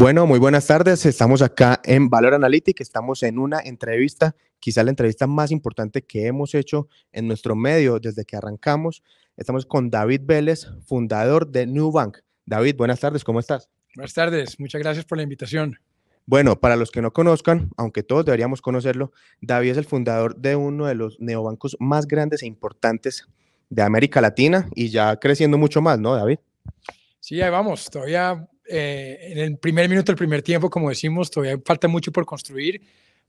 Bueno, muy buenas tardes. Estamos acá en Valor Analytic. Estamos en una entrevista, quizá la entrevista más importante que hemos hecho en nuestro medio desde que arrancamos. Estamos con David Vélez, fundador de New Bank. David, buenas tardes, ¿cómo estás? Buenas tardes, muchas gracias por la invitación. Bueno, para los que no conozcan, aunque todos deberíamos conocerlo, David es el fundador de uno de los neobancos más grandes e importantes de América Latina y ya creciendo mucho más, ¿no, David? Sí, ahí vamos, todavía eh, en el primer minuto, el primer tiempo, como decimos, todavía falta mucho por construir,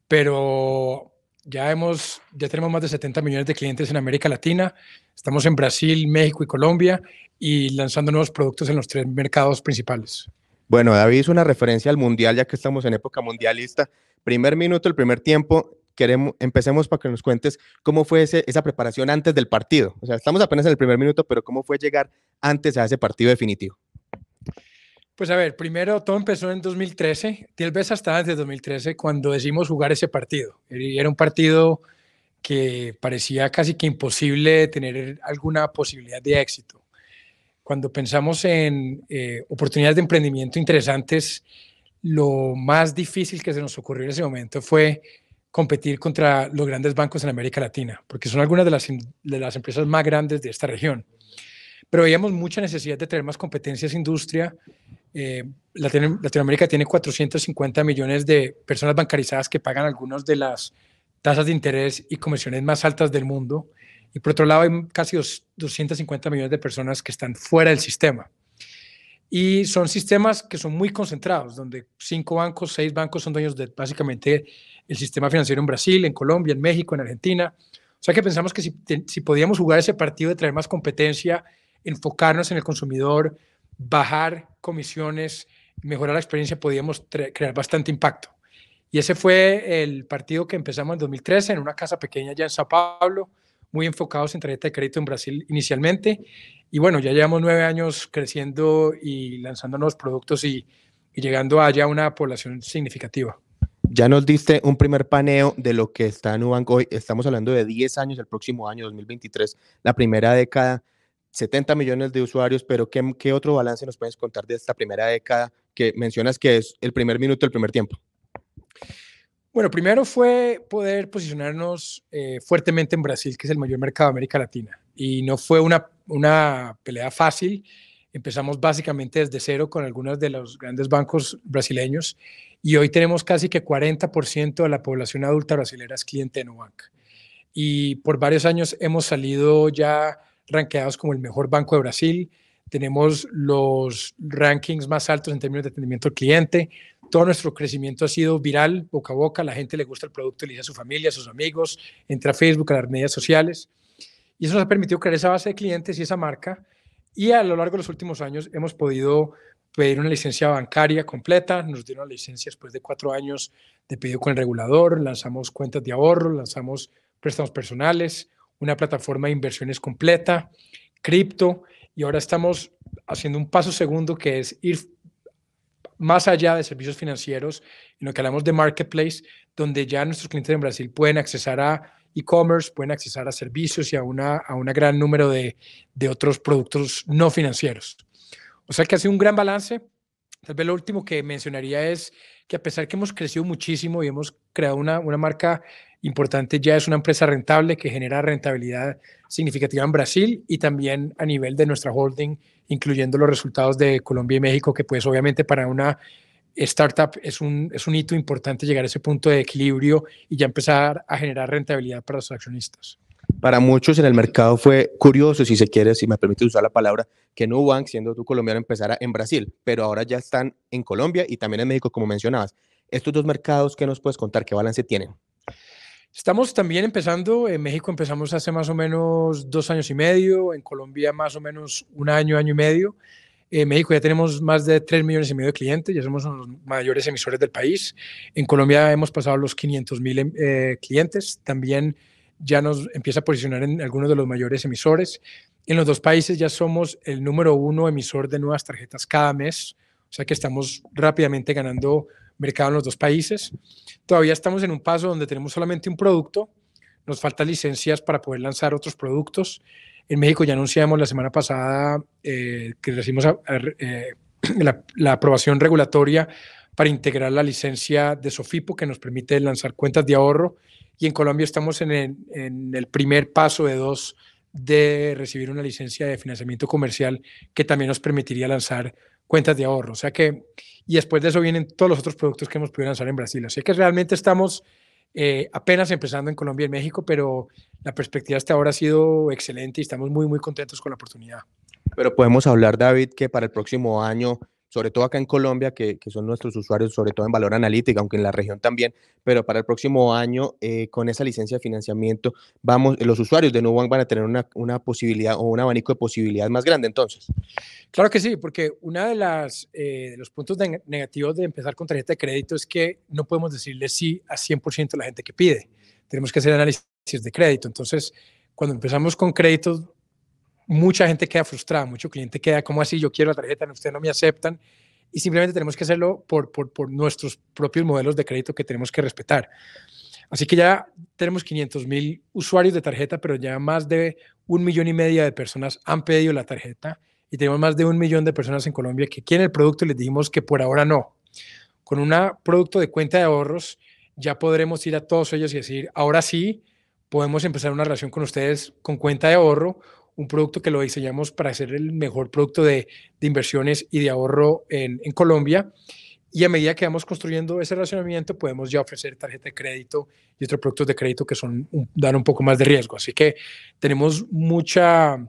pero ya, hemos, ya tenemos más de 70 millones de clientes en América Latina, estamos en Brasil, México y Colombia y lanzando nuevos productos en los tres mercados principales. Bueno, David hizo una referencia al mundial, ya que estamos en época mundialista. Primer minuto, el primer tiempo, queremos, empecemos para que nos cuentes cómo fue ese, esa preparación antes del partido. O sea, estamos apenas en el primer minuto, pero cómo fue llegar antes a ese partido definitivo. Pues a ver, primero todo empezó en 2013, tal vez hasta antes de 2013, cuando decidimos jugar ese partido. Era un partido que parecía casi que imposible tener alguna posibilidad de éxito. Cuando pensamos en eh, oportunidades de emprendimiento interesantes, lo más difícil que se nos ocurrió en ese momento fue competir contra los grandes bancos en América Latina, porque son algunas de las, de las empresas más grandes de esta región. Pero veíamos mucha necesidad de tener más competencias industria eh, Latinoamérica tiene 450 millones de personas bancarizadas que pagan algunas de las tasas de interés y comisiones más altas del mundo. Y por otro lado, hay casi 250 millones de personas que están fuera del sistema. Y son sistemas que son muy concentrados, donde cinco bancos, seis bancos son dueños de básicamente el sistema financiero en Brasil, en Colombia, en México, en Argentina. O sea que pensamos que si, si podíamos jugar ese partido de traer más competencia, enfocarnos en el consumidor, bajar comisiones, mejorar la experiencia, podíamos crear bastante impacto. Y ese fue el partido que empezamos en 2013 en una casa pequeña ya en Sao Paulo, muy enfocados en tarjeta de crédito en Brasil inicialmente. Y bueno, ya llevamos nueve años creciendo y lanzando nuevos productos y, llegando allá a una población significativa. Ya nos diste un primer paneo de lo que está Nubank hoy. Estamos hablando de 10 años, el próximo año, 2023, la primera década. 70 millones de usuarios, pero ¿qué, ¿qué, otro balance nos puedes contar de esta primera década que mencionas que es el primer minuto, el primer tiempo? Bueno, primero fue poder posicionarnos eh, fuertemente en Brasil, que es el mayor mercado de América Latina. Y no fue una, una pelea fácil. Empezamos básicamente desde cero con algunos de los grandes bancos brasileños y hoy tenemos casi que 40% de la población adulta brasileña es cliente de Nubank. Y por varios años hemos salido ya ranqueados como el mejor banco de Brasil, tenemos los rankings más altos en términos de atendimiento al cliente, todo nuestro crecimiento ha sido viral, boca a boca, la gente le gusta el producto, le dice a su familia, a sus amigos, entra a Facebook, a las redes sociales, y eso nos ha permitido crear esa base de clientes y esa marca, y a lo largo de los últimos años hemos podido pedir una licencia bancaria completa, nos dieron la licencia después de cuatro años de pedido con el regulador, lanzamos cuentas de ahorro, lanzamos préstamos personales, una plataforma de inversiones completa, cripto, y ahora estamos haciendo un paso segundo que es ir más allá de servicios financieros, en lo que hablamos de marketplace, donde ya nuestros clientes en Brasil pueden accesar a e-commerce, pueden accesar a servicios y a una, a un gran número de, de otros productos no financieros. O sea que ha sido un gran balance. Tal vez lo último que mencionaría es que a pesar que hemos crecido muchísimo y hemos creado una, una marca importante, ya es una empresa rentable que genera rentabilidad significativa en Brasil y también a nivel de nuestra holding, incluyendo los resultados de Colombia y México, que pues obviamente para una startup es un, es un hito importante llegar a ese punto de equilibrio y ya empezar a generar rentabilidad para los accionistas. Para muchos en el mercado fue curioso, si se quiere, si me permite usar la palabra, que Nubank, siendo tú colombiano, empezara en Brasil, pero ahora ya están en Colombia y también en México, como mencionabas. Estos dos mercados, ¿qué nos puedes contar? ¿Qué balance tienen? Estamos también empezando, en México empezamos hace más o menos dos años y medio, en Colombia más o menos un año, año y medio. En México ya tenemos más de 3 millones y medio de clientes, ya somos uno de los mayores emisores del país. En Colombia hemos pasado los 500 mil eh, clientes, también ya nos empieza a posicionar en algunos de los mayores emisores. En los dos países ya somos el número uno emisor de nuevas tarjetas cada mes, o sea que estamos rápidamente ganando mercado en los dos países. Todavía estamos en un paso donde tenemos solamente un producto, nos faltan licencias para poder lanzar otros productos. En México ya anunciamos la semana pasada eh, que recibimos eh, la, aprobación regulatoria para integrar la licencia de Sofipo que nos permite lanzar cuentas de ahorro. Y en Colombia estamos en el primer paso de dos de recibir una licencia de financiamiento comercial que también nos permitiría lanzar cuentas de ahorro. O sea que, y después de eso vienen todos los otros productos que hemos podido lanzar en Brasil. Así que realmente estamos eh, apenas empezando en Colombia y México, pero la perspectiva hasta ahora ha sido excelente y estamos muy, muy contentos con la oportunidad. Pero podemos hablar, David, que para el próximo año sobre todo acá en Colombia, que, son nuestros usuarios, sobre todo en valor analítica, aunque en la región también, pero para el próximo año, eh, con esa licencia de financiamiento, vamos, los usuarios de Nubank van a tener una, una, posibilidad o un abanico de posibilidades más grande entonces. Claro que sí, porque uno de, las, eh, de los puntos negativos de empezar con tarjeta de crédito es que no podemos decirle sí a 100% a la gente que pide. Tenemos que hacer análisis de crédito. Entonces, cuando empezamos con créditos mucha gente queda frustrada, mucho cliente queda como así, yo quiero la tarjeta, ustedes no me aceptan y simplemente tenemos que hacerlo por, por, por, nuestros propios modelos de crédito que tenemos que respetar. Así que ya tenemos 500 mil usuarios de tarjeta, pero ya más de un millón y medio de personas han pedido la tarjeta y tenemos más de un millón de personas en Colombia que quieren el producto y les dijimos que por ahora no. Con un producto de cuenta de ahorros ya podremos ir a todos ellos y decir, ahora sí, podemos empezar una relación con ustedes con cuenta de ahorro un producto que lo diseñamos para ser el mejor producto de, inversiones y de ahorro en, Colombia. Y a medida que vamos construyendo ese relacionamiento, podemos ya ofrecer tarjeta de crédito y otros productos de crédito que son, dan un poco más de riesgo. Así que tenemos mucha,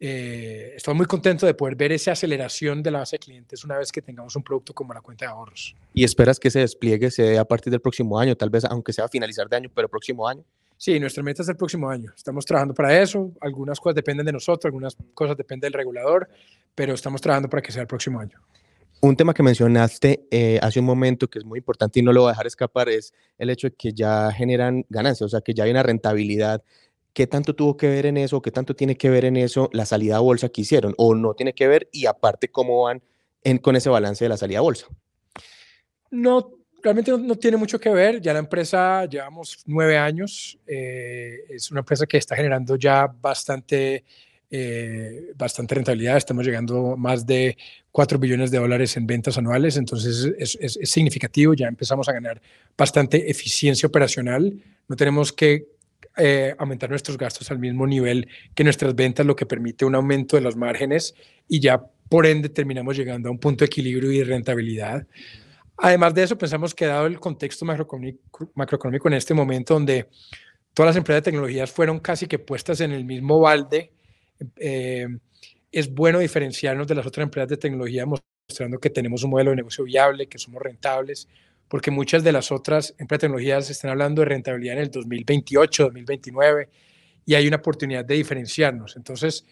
eh, estoy muy contento de poder ver esa aceleración de la base de clientes una vez que tengamos un producto como la cuenta de ahorros. ¿Y esperas que ese despliegue se a partir del próximo año, tal vez aunque sea a finalizar de año, pero próximo año? Sí, nuestra meta es el próximo año. Estamos trabajando para eso. Algunas cosas dependen de nosotros, algunas cosas dependen del regulador, pero estamos trabajando para que sea el próximo año. Un tema que mencionaste eh, hace un momento que es muy importante y no lo voy a dejar escapar es el hecho de que ya generan ganancias, o sea, que ya hay una rentabilidad. ¿Qué tanto tuvo que ver en eso? ¿Qué tanto tiene que ver en eso la salida a bolsa que hicieron? ¿O no tiene que ver? Y aparte, ¿cómo van en, con ese balance de la salida a bolsa? No realmente no, tiene mucho que ver. Ya la empresa, llevamos nueve años, eh, es una empresa que está generando ya bastante, eh, bastante rentabilidad. Estamos llegando a más de 4 billones de dólares en ventas anuales, entonces es, es, significativo. Ya empezamos a ganar bastante eficiencia operacional. No tenemos que eh, aumentar nuestros gastos al mismo nivel que nuestras ventas, lo que permite un aumento de los márgenes y ya por ende terminamos llegando a un punto de equilibrio y rentabilidad. Además de eso, pensamos que dado el contexto macroeconómico, en este momento, donde todas las empresas de tecnologías fueron casi que puestas en el mismo balde, eh, es bueno diferenciarnos de las otras empresas de tecnología mostrando que tenemos un modelo de negocio viable, que somos rentables, porque muchas de las otras empresas de tecnologías están hablando de rentabilidad en el 2028, 2029, y hay una oportunidad de diferenciarnos. Entonces,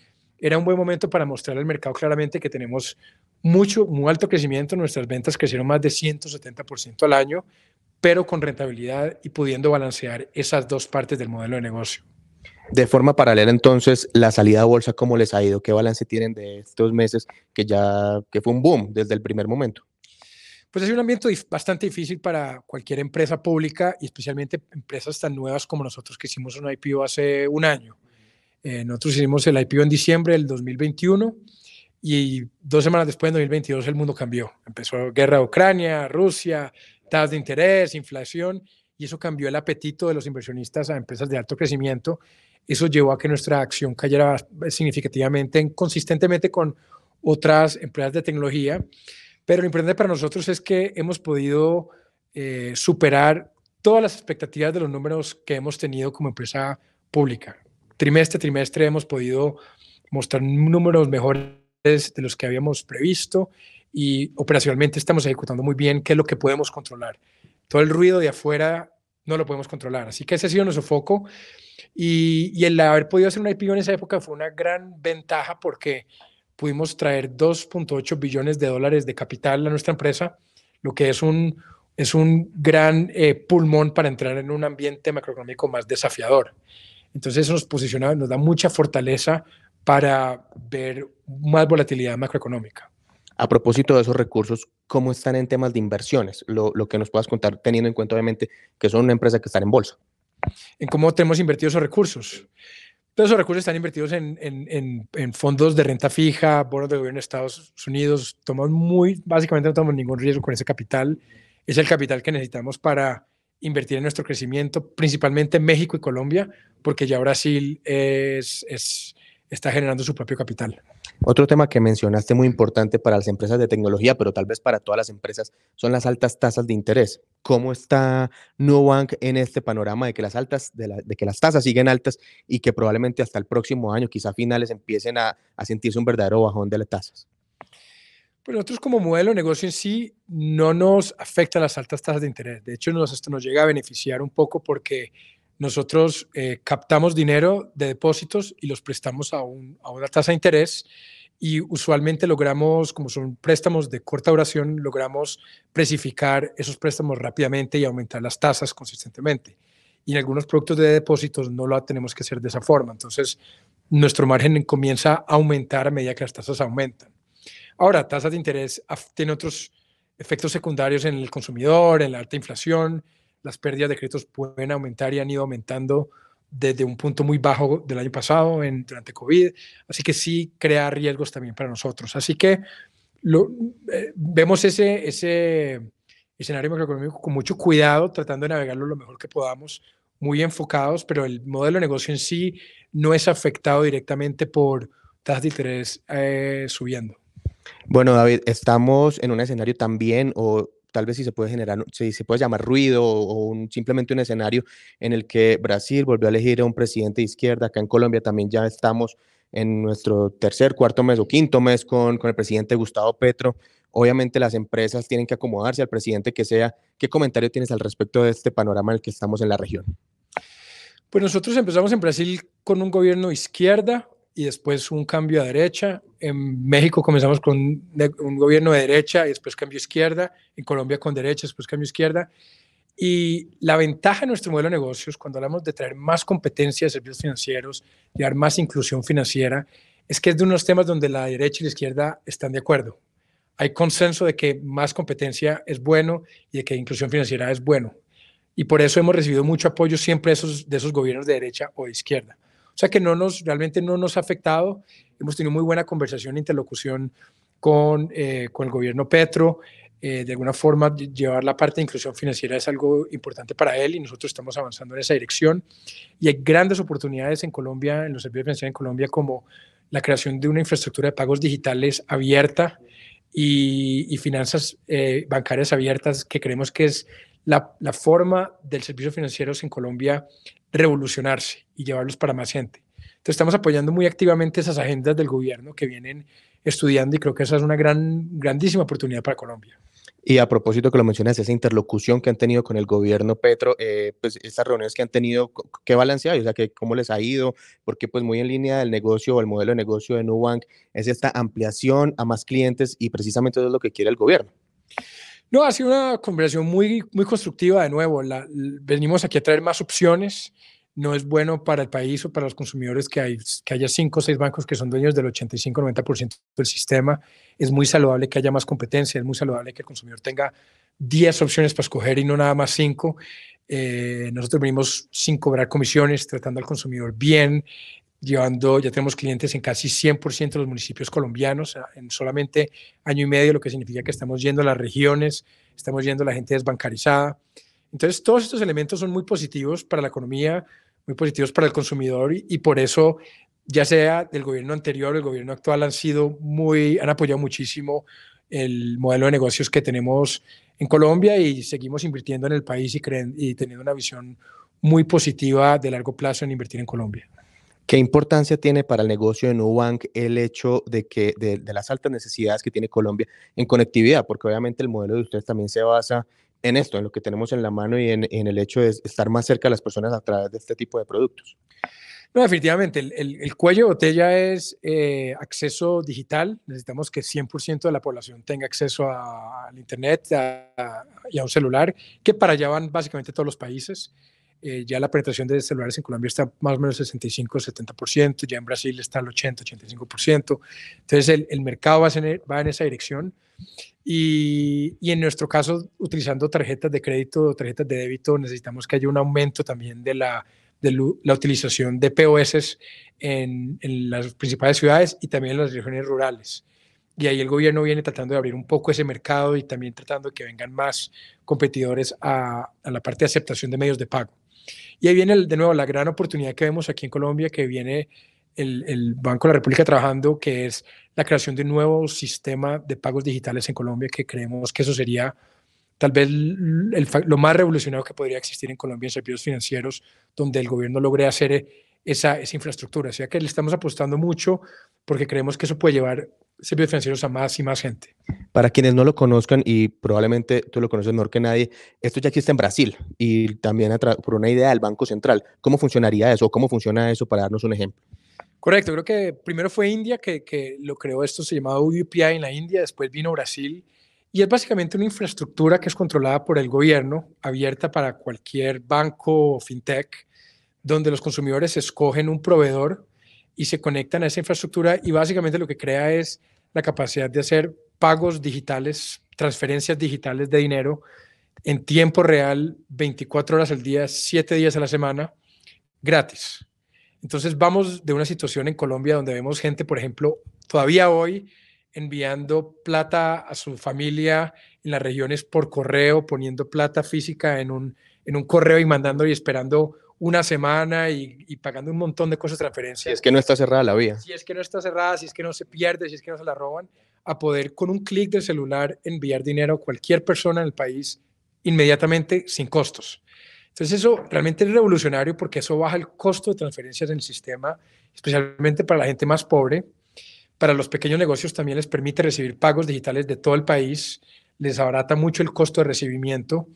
era un buen momento para mostrar al mercado claramente que tenemos mucho, muy alto crecimiento. Nuestras ventas crecieron más de 170% al año, pero con rentabilidad y pudiendo balancear esas dos partes del modelo de negocio. De forma paralela, entonces, la salida a bolsa, ¿cómo les ha ido? ¿Qué balance tienen de estos meses que ya que fue un boom desde el primer momento? Pues es un ambiente bastante difícil para cualquier empresa pública y especialmente empresas tan nuevas como nosotros que hicimos un IPO hace un año. Eh, nosotros hicimos el IPO en diciembre del 2021 y dos semanas después, en 2022, el mundo cambió. Empezó guerra de Ucrania, Rusia, tasas de interés, inflación, y eso cambió el apetito de los inversionistas a empresas de alto crecimiento. Eso llevó a que nuestra acción cayera significativamente, consistentemente con otras empresas de tecnología. Pero lo importante para nosotros es que hemos podido eh, superar todas las expectativas de los números que hemos tenido como empresa pública. Trimestre a trimestre hemos podido mostrar números mejores de los que habíamos previsto y operacionalmente estamos ejecutando muy bien qué es lo que podemos controlar. Todo el ruido de afuera no lo podemos controlar. Así que ese ha sido nuestro foco. Y, y el haber podido hacer una IPO en esa época fue una gran ventaja porque pudimos traer 2.8 billones de dólares de capital a nuestra empresa, lo que es un, es un gran eh, pulmón para entrar en un ambiente macroeconómico más desafiador. Entonces eso nos posiciona, nos da mucha fortaleza para ver más volatilidad macroeconómica. A propósito de esos recursos, ¿cómo están en temas de inversiones? Lo, lo que nos puedas contar, teniendo en cuenta, obviamente, que son una empresa que está en bolsa. En cómo tenemos invertidos esos recursos. Todos esos recursos están invertidos en, en, en, fondos de renta fija, bonos de gobierno de Estados Unidos. Tomamos muy, básicamente no tomamos ningún riesgo con ese capital. Es el capital que necesitamos para invertir en nuestro crecimiento, principalmente en México y Colombia, porque ya Brasil es, es, está generando su propio capital. Otro tema que mencionaste muy importante para las empresas de tecnología, pero tal vez para todas las empresas, son las altas tasas de interés. ¿Cómo está Nubank en este panorama de que las altas, de, que las tasas siguen altas y que probablemente hasta el próximo año, quizá finales, empiecen a, a sentirse un verdadero bajón de las tasas? Pues nosotros como modelo de negocio en sí no nos afecta las altas tasas de interés. De hecho, nos, esto nos llega a beneficiar un poco porque nosotros eh, captamos dinero de depósitos y los prestamos a, a, una tasa de interés y usualmente logramos, como son préstamos de corta duración, logramos precificar esos préstamos rápidamente y aumentar las tasas consistentemente. Y en algunos productos de depósitos no lo tenemos que hacer de esa forma. Entonces, nuestro margen comienza a aumentar a medida que las tasas aumentan. Ahora, tasas de interés tienen otros efectos secundarios en el consumidor, en la alta inflación. Las pérdidas de créditos pueden aumentar y han ido aumentando desde un punto muy bajo del año pasado durante COVID. Así que sí crea riesgos también para nosotros. Así que eh, vemos ese, ese escenario macroeconómico con mucho cuidado, tratando de navegarlo lo mejor que podamos, muy enfocados, pero el modelo de negocio en sí no es afectado directamente por tasas de interés eh, subiendo. Bueno, David, estamos en un escenario también, o tal vez si se puede generar, si se puede llamar ruido o, simplemente un escenario en el que Brasil volvió a elegir a un presidente de izquierda. Acá en Colombia también ya estamos en nuestro tercer, cuarto mes o quinto mes con, con el presidente Gustavo Petro. Obviamente las empresas tienen que acomodarse al presidente que sea. ¿Qué comentario tienes al respecto de este panorama en el que estamos en la región? Pues nosotros empezamos en Brasil con un gobierno izquierda, y después un cambio a derecha. En México comenzamos con un, gobierno de derecha y después cambio izquierda. En Colombia con derecha, después cambio izquierda. Y la ventaja de nuestro modelo de negocios, cuando hablamos de traer más competencia de servicios financieros, dar más inclusión financiera, es que es de unos temas donde la derecha y la izquierda están de acuerdo. Hay consenso de que más competencia es bueno y de que inclusión financiera es bueno. Y por eso hemos recibido mucho apoyo siempre esos, de esos gobiernos de derecha o de izquierda. O sea que no nos, realmente no nos ha afectado. Hemos tenido muy buena conversación, interlocución con, eh, con el gobierno Petro. Eh, de alguna forma, llevar la parte de inclusión financiera es algo importante para él y nosotros estamos avanzando en esa dirección. Y hay grandes oportunidades en Colombia, en los servicios financieros en Colombia, como la creación de una infraestructura de pagos digitales abierta y, y finanzas eh, bancarias abiertas, que creemos que es la, la, forma del servicio financiero en Colombia revolucionarse y llevarlos para más gente. Entonces estamos apoyando muy activamente esas agendas del gobierno que vienen estudiando y creo que esa es una gran, grandísima oportunidad para Colombia. Y a propósito que lo mencionas, esa interlocución que han tenido con el gobierno Petro, eh, pues estas reuniones que han tenido, ¿qué balance hay? O sea, ¿cómo les ha ido? Porque pues muy en línea del negocio o el modelo de negocio de Nubank es esta ampliación a más clientes y precisamente eso es lo que quiere el gobierno. No, ha sido una conversación muy, muy constructiva de nuevo. Venimos aquí a traer más opciones. No es bueno para el país o para los consumidores que, hay, que haya cinco o seis bancos que son dueños del 85-90% del sistema. Es muy saludable que haya más competencia, es muy saludable que el consumidor tenga 10 opciones para escoger y no nada más cinco. Eh, nosotros venimos sin cobrar comisiones, tratando al consumidor bien, llevando, ya tenemos clientes en casi 100% de los municipios colombianos, en solamente año y medio, lo que significa que estamos yendo a las regiones, estamos yendo a la gente desbancarizada. Entonces, todos estos elementos son muy positivos para la economía, muy positivos para el consumidor y, y por eso, ya sea del gobierno anterior o el gobierno actual, han sido muy, han apoyado muchísimo el modelo de negocios que tenemos en Colombia y seguimos invirtiendo en el país y, creen, y teniendo una visión muy positiva de largo plazo en invertir en Colombia. ¿Qué importancia tiene para el negocio de Nubank el hecho de que de, las altas necesidades que tiene Colombia en conectividad? Porque obviamente el modelo de ustedes también se basa en esto, en lo que tenemos en la mano y en, el hecho de estar más cerca de las personas a través de este tipo de productos. No, definitivamente, el, cuello de botella es eh, acceso digital. Necesitamos que 100% de la población tenga acceso al Internet y a un celular, que para allá van básicamente todos los países. Eh, ya la penetración de celulares en Colombia está más o menos 65-70%, ya en Brasil está al 80-85%. Entonces el, el mercado va, va, en esa dirección. Y, y, en nuestro caso, utilizando tarjetas de crédito o tarjetas de débito, necesitamos que haya un aumento también de la, de la utilización de POS en, en las principales ciudades y también en las regiones rurales. Y ahí el gobierno viene tratando de abrir un poco ese mercado y también tratando de que vengan más competidores a, a la parte de aceptación de medios de pago. Y ahí viene de nuevo la gran oportunidad que vemos aquí en Colombia, que viene el, Banco de la República trabajando, que es la creación de un nuevo sistema de pagos digitales en Colombia, que creemos que eso sería tal vez lo más revolucionario que podría existir en Colombia en servicios financieros, donde el gobierno logre hacer esa, esa infraestructura. O sea que le estamos apostando mucho porque creemos que eso puede llevar servicios financieros a más y más gente. Para quienes no lo conozcan, y probablemente tú lo conoces mejor que nadie, esto ya existe en Brasil y también por una idea del Banco Central. ¿Cómo funcionaría eso? ¿Cómo funciona eso para darnos un ejemplo? Correcto, creo que primero fue India que, que lo creó esto, se llamaba UPI en la India, después vino Brasil y es básicamente una infraestructura que es controlada por el gobierno, abierta para cualquier banco o fintech, donde los consumidores escogen un proveedor y se conectan a esa infraestructura y básicamente lo que crea es la capacidad de hacer pagos digitales, transferencias digitales de dinero en tiempo real, 24 horas al día, 7 días a la semana, gratis. Entonces vamos de una situación en Colombia donde vemos gente, por ejemplo, todavía hoy enviando plata a su familia en las regiones por correo, poniendo plata física en un, en un correo y mandando y esperando una semana y, pagando un montón de cosas de transferencia. Si es que no está cerrada la vía. Si es que no está cerrada, si es que no se pierde, si es que no se la roban, a poder con un clic del celular enviar dinero a cualquier persona en el país inmediatamente sin costos. Entonces eso realmente es revolucionario porque eso baja el costo de transferencias en el sistema, especialmente para la gente más pobre. Para los pequeños negocios también les permite recibir pagos digitales de todo el país, les abarata mucho el costo de recibimiento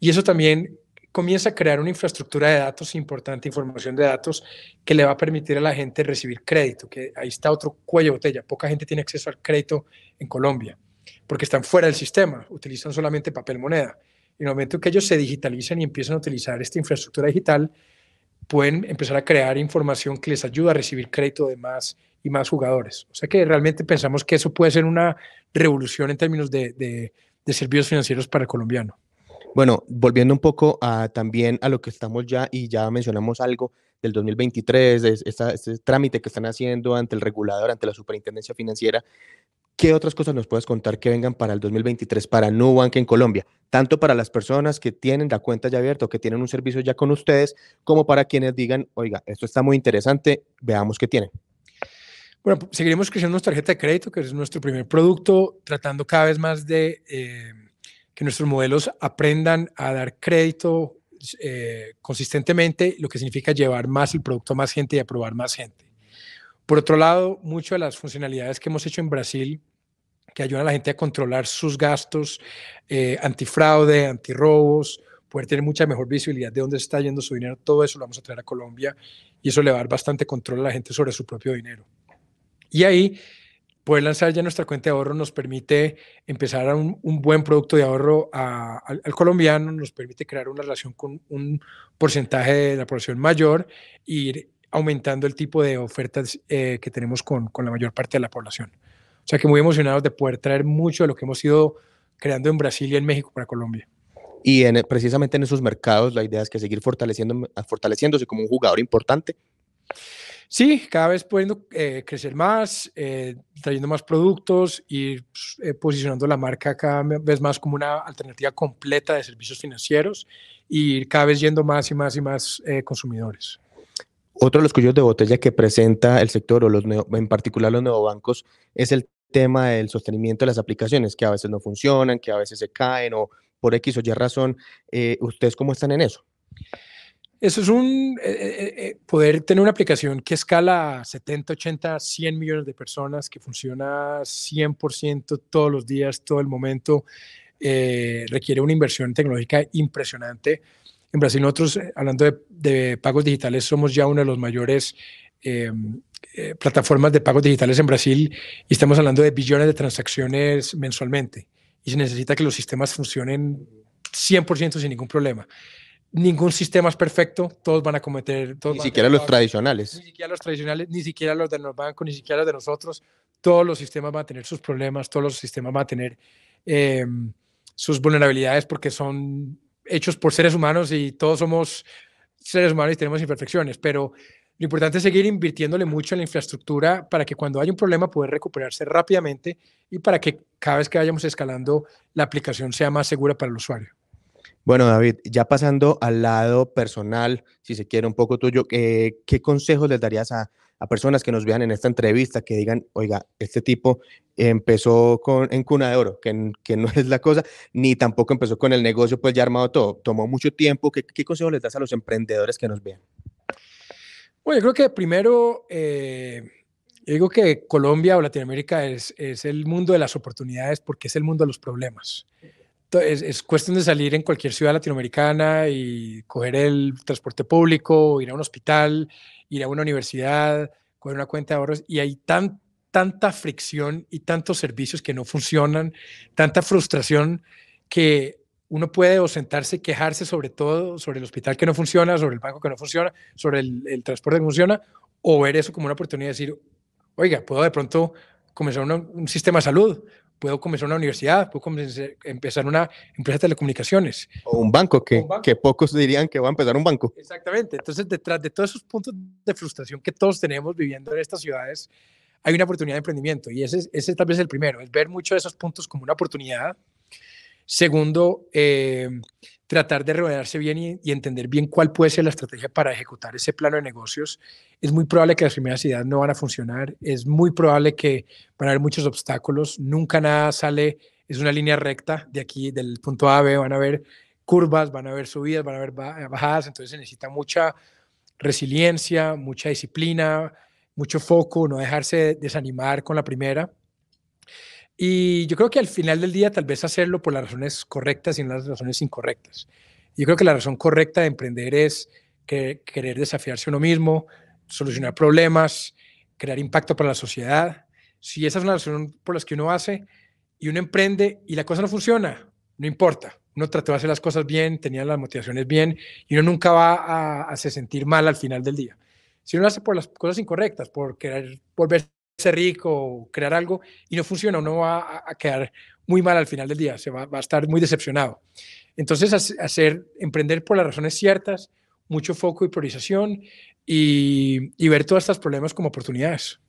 y eso también comienza a crear una infraestructura de datos importante, información de datos, que le va a permitir a la gente recibir crédito, que ahí está otro cuello botella. Poca gente tiene acceso al crédito en Colombia, porque están fuera del sistema, utilizan solamente papel moneda. Y en el momento que ellos se digitalizan y empiezan a utilizar esta infraestructura digital, pueden empezar a crear información que les ayuda a recibir crédito de más y más jugadores. O sea que realmente pensamos que eso puede ser una revolución en términos de, de, de servicios financieros para el colombiano. Bueno, volviendo un poco a, también a lo que estamos ya, y ya mencionamos algo del 2023, de este trámite que están haciendo ante el regulador, ante la superintendencia financiera, ¿qué otras cosas nos puedes contar que vengan para el 2023 para Nubank en Colombia? Tanto para las personas que tienen la cuenta ya abierta o que tienen un servicio ya con ustedes, como para quienes digan, oiga, esto está muy interesante, veamos qué tienen. Bueno, seguiremos creciendo nuestra tarjeta de crédito, que es nuestro primer producto, tratando cada vez más de... Eh, que nuestros modelos aprendan a dar crédito eh, consistentemente, lo que significa llevar más el producto a más gente y aprobar más gente. Por otro lado, muchas de las funcionalidades que hemos hecho en Brasil, que ayudan a la gente a controlar sus gastos, eh, antifraude, antirrobos, poder tener mucha mejor visibilidad de dónde está yendo su dinero, todo eso lo vamos a traer a Colombia y eso le va a dar bastante control a la gente sobre su propio dinero. Y ahí poder lanzar ya nuestra cuenta de ahorro nos permite empezar a un, un buen producto de ahorro al, colombiano, nos permite crear una relación con un porcentaje de la población mayor e ir aumentando el tipo de ofertas eh, que tenemos con, con, la mayor parte de la población. O sea que muy emocionados de poder traer mucho de lo que hemos ido creando en Brasil y en México para Colombia. Y en, precisamente en esos mercados la idea es que seguir fortaleciendo, fortaleciéndose como un jugador importante. Sí, cada vez pudiendo eh, crecer más, eh, trayendo más productos y pues, eh, posicionando la marca cada vez más como una alternativa completa de servicios financieros y cada vez yendo más y más y más consumidores. Otro de los cuellos de botella que presenta el sector, o los en particular los neobancos, es el tema del sostenimiento de las aplicaciones, que a veces no funcionan, que a veces se caen o por X o Y razón. ¿Ustedes cómo están en eso? Eso es un eh, eh, eh, poder tener una aplicación que escala a 70, 80, 100 millones de personas, que funciona 100% todos los días, todo el momento, requiere una inversión tecnológica impresionante. En Brasil nosotros, hablando de, de pagos digitales, somos ya una de las mayores plataformas de pagos digitales en Brasil y estamos hablando de billones de transacciones mensualmente y se necesita que los sistemas funcionen 100% sin ningún problema. Ningún sistema es perfecto, todos van a cometer... ni siquiera los tradicionales. Ni siquiera los tradicionales, ni siquiera los de los bancos, ni siquiera los de nosotros. Todos los sistemas van a tener sus problemas, todos los sistemas van a tener em, sus vulnerabilidades porque son hechos por seres humanos y todos somos seres humanos y tenemos imperfecciones, pero lo importante es seguir invirtiéndole mucho en la infraestructura para que cuando haya un problema pueda recuperarse rápidamente y para que cada vez que vayamos escalando la aplicación sea más segura para el usuario. Bueno, David, ya pasando al lado personal, si se quiere un poco tuyo, ¿qué consejos les darías a, personas que nos vean en esta entrevista que digan, oiga, este tipo empezó con, en cuna de oro, que, que, no es la cosa, ni tampoco empezó con el negocio pues ya armado todo, tomó mucho tiempo. ¿Qué, consejos les das a los emprendedores que nos vean? Bueno, yo creo que primero, eh, digo que Colombia o Latinoamérica es, es el mundo de las oportunidades porque es el mundo de los problemas es, cuestión de salir en cualquier ciudad latinoamericana y coger el transporte público, ir a un hospital, ir a una universidad, coger una cuenta de ahorros y hay tan, tanta fricción y tantos servicios que no funcionan, tanta frustración que uno puede o sentarse quejarse sobre todo, sobre el hospital que no funciona, sobre el banco que no funciona, sobre el, transporte que funciona, o ver eso como una oportunidad de decir, oiga, puedo de pronto comenzar un sistema de salud, puedo comenzar una universidad, puedo empezar una empresa de telecomunicaciones. O un banco, que, que pocos dirían que va a empezar un banco. Exactamente. Entonces, detrás de todos esos puntos de frustración que todos tenemos viviendo en estas ciudades, hay una oportunidad de emprendimiento. Y ese, ese tal vez es el primero, es ver muchos de esos puntos como una oportunidad. Segundo, eh, tratar de rodearse bien y, entender bien cuál puede ser la estrategia para ejecutar ese plano de negocios. Es muy probable que las primeras ideas no van a funcionar, es muy probable que van a haber muchos obstáculos, nunca nada sale, es una línea recta de aquí, del punto A a B, van a haber curvas, van a haber subidas, van a haber bajadas, entonces se necesita mucha resiliencia, mucha disciplina, mucho foco, no dejarse desanimar con la primera. Y yo creo que al final del día tal vez hacerlo por las razones correctas y no las razones incorrectas. Yo creo que la razón correcta de emprender es que, querer desafiarse a uno mismo, solucionar problemas, crear impacto para la sociedad. Si esa es una razón por las que uno hace y uno emprende y la cosa no funciona, no importa. Uno trató de hacer las cosas bien, tenía las motivaciones bien y uno nunca va a, a sentir mal al final del día. Si uno lo hace por las cosas incorrectas, por querer volverse ser rico crear algo y no funciona, uno va a, quedar muy mal al final del día, se va, a estar muy decepcionado. Entonces, hacer, emprender por las razones ciertas, mucho foco y priorización y, y ver todos estos problemas como oportunidades.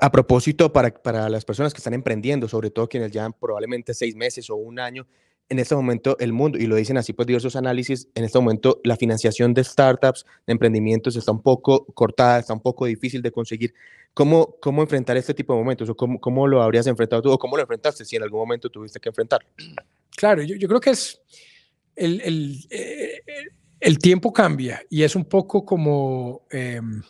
A propósito, para, para las personas que están emprendiendo, sobre todo quienes llevan probablemente seis meses o un año, en este momento el mundo, y lo dicen así pues diversos análisis, en este momento la financiación de startups, de emprendimientos está un poco cortada, está un poco difícil de conseguir. ¿Cómo, cómo enfrentar este tipo de momentos? ¿O cómo, cómo lo habrías enfrentado tú? ¿O cómo lo enfrentaste si en algún momento tuviste que enfrentar? Claro, yo, creo que es el, el, eh, el, tiempo cambia y es un poco como em,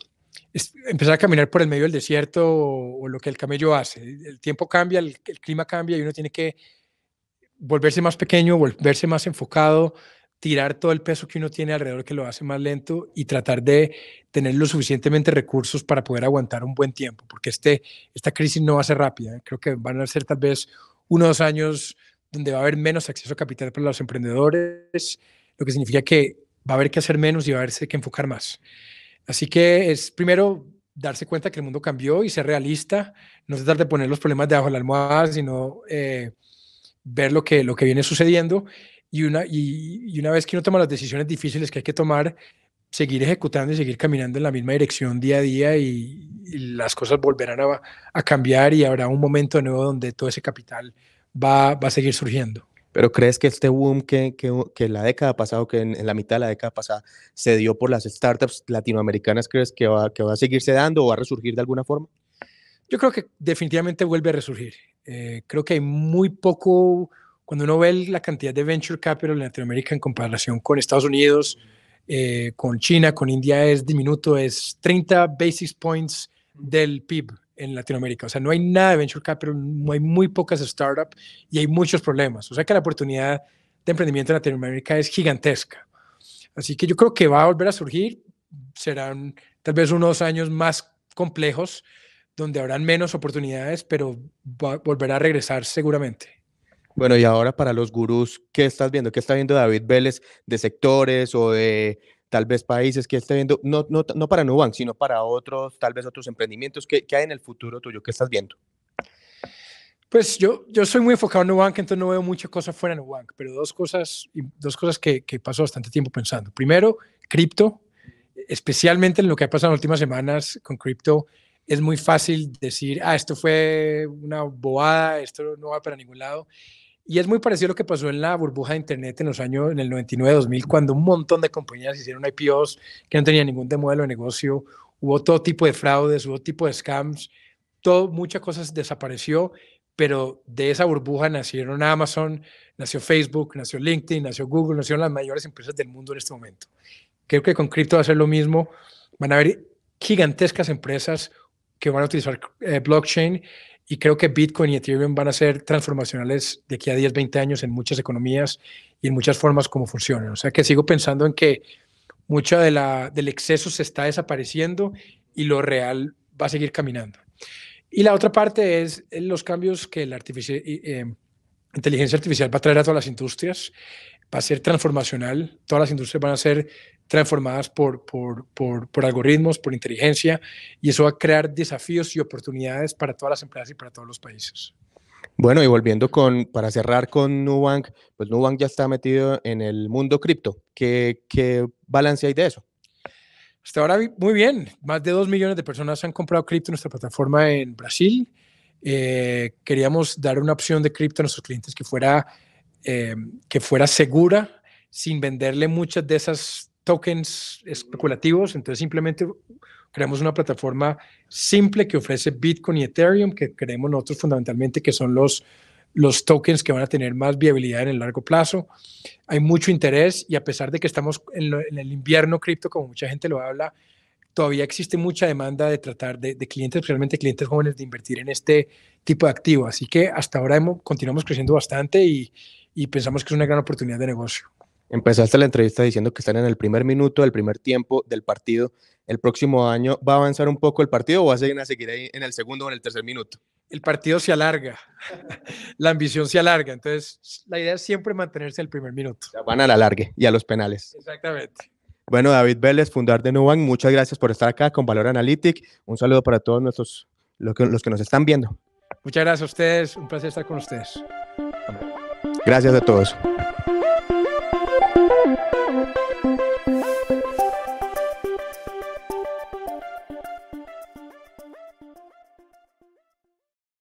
empezar a caminar por el medio del desierto o, lo que el camello hace. El tiempo cambia, el clima cambia y uno tiene que volverse más pequeño, volverse más enfocado, tirar todo el peso que uno tiene alrededor que lo hace más lento y tratar de tener lo suficientemente recursos para poder aguantar un buen tiempo, porque este, esta crisis no va a ser rápida. ¿eh? Creo que van a ser tal vez uno o dos años donde va a haber menos acceso a capital para los emprendedores, lo que significa que va a haber que hacer menos y va a haber que enfocar más. Así que es primero darse cuenta que el mundo cambió y ser realista, no tratar de poner los problemas debajo de la almohada, sino eh, ver lo que, lo que viene sucediendo y una, y, una vez que uno toma las decisiones difíciles que hay que tomar, seguir ejecutando y seguir caminando en la misma dirección día a día y, las cosas volverán a, a, cambiar y habrá un momento nuevo donde todo ese capital va, va a seguir surgiendo. Pero crees que este boom que, que, que la década pasada, que en, la mitad de la década pasada se dio por las startups latinoamericanas, crees que va, que va a seguirse dando o va a resurgir de alguna forma? Yo creo que definitivamente vuelve a resurgir. Eh, creo que hay muy poco, cuando uno ve la cantidad de venture capital en Latinoamérica en comparación con Estados Unidos, eh, con China, con India es diminuto, es 30 basis points del PIB en Latinoamérica. O sea, no hay nada de venture capital, no hay muy pocas startups y hay muchos problemas. O sea que la oportunidad de emprendimiento en Latinoamérica es gigantesca. Así que yo creo que va a volver a surgir. Serán tal vez unos años más complejos, donde habrán menos oportunidades, pero volverá a regresar seguramente. Bueno, y ahora para los gurús, ¿qué estás viendo? ¿Qué está viendo David Vélez de sectores o de tal vez países que esté viendo? No, no, no para Nubank, sino para otros, tal vez otros emprendimientos. ¿Qué, ¿Qué, hay en el futuro tuyo? ¿Qué estás viendo? Pues yo, yo soy muy enfocado en Nubank, entonces no veo mucha cosa fuera de Nubank, pero dos cosas, dos cosas que, que paso bastante tiempo pensando. Primero, cripto, especialmente en lo que ha pasado en las últimas semanas con cripto, es muy fácil decir, ah, esto fue una bobada, esto no va para ningún lado. Y es muy parecido a lo que pasó en la burbuja de Internet en los años, en el 99-2000, cuando un montón de compañías hicieron IPOs que no tenían ningún modelo de negocio, hubo todo tipo de fraudes, hubo tipo de scams, todo, muchas cosas desapareció, pero de esa burbuja nacieron Amazon, nació Facebook, nació LinkedIn, nació Google, nacieron las mayores empresas del mundo en este momento. Creo que con cripto va a ser lo mismo. Van a haber gigantescas empresas que van a utilizar eh, blockchain y creo que Bitcoin y Ethereum van a ser transformacionales de aquí a 10, 20 años en muchas economías y en muchas formas como funcionan. O sea que sigo pensando en que mucho de la, del exceso se está desapareciendo y lo real va a seguir caminando. Y la otra parte es los cambios que la eh, inteligencia artificial va a traer a todas las industrias. Va a ser transformacional. Todas las industrias van a ser transformadas por, por, por, por, algoritmos, por inteligencia, y eso va a crear desafíos y oportunidades para todas las empresas y para todos los países. Bueno, y volviendo con, para cerrar con Nubank, pues Nubank ya está metido en el mundo cripto. ¿Qué, qué balance hay de eso? Hasta ahora muy bien, más de dos millones de personas han comprado cripto en nuestra plataforma en Brasil. Eh, queríamos dar una opción de cripto a nuestros clientes que fuera, eh, que fuera segura, sin venderle muchas de esas tokens especulativos, entonces simplemente creamos una plataforma simple que ofrece Bitcoin y Ethereum, que creemos nosotros fundamentalmente que son los, los tokens que van a tener más viabilidad en el largo plazo. Hay mucho interés y a pesar de que estamos en, el invierno cripto, como mucha gente lo habla, todavía existe mucha demanda de tratar de, clientes, especialmente clientes jóvenes, de invertir en este tipo de activo. Así que hasta ahora hemos, continuamos creciendo bastante y, y pensamos que es una gran oportunidad de negocio. Empezaste la entrevista diciendo que están en el primer minuto, del primer tiempo del partido. ¿El próximo año va a avanzar un poco el partido o va a seguir, a seguir ahí en el segundo o en el tercer minuto? El partido se alarga, la ambición se alarga, entonces la idea es siempre mantenerse el primer minuto. van a la largue y a los penales. Exactamente. Bueno, David Vélez, fundador de Nubank, muchas gracias por estar acá con Valor Analytic. Un saludo para todos nuestros, los que, los que nos están viendo. Muchas gracias a ustedes, un placer estar con ustedes. Gracias a todos.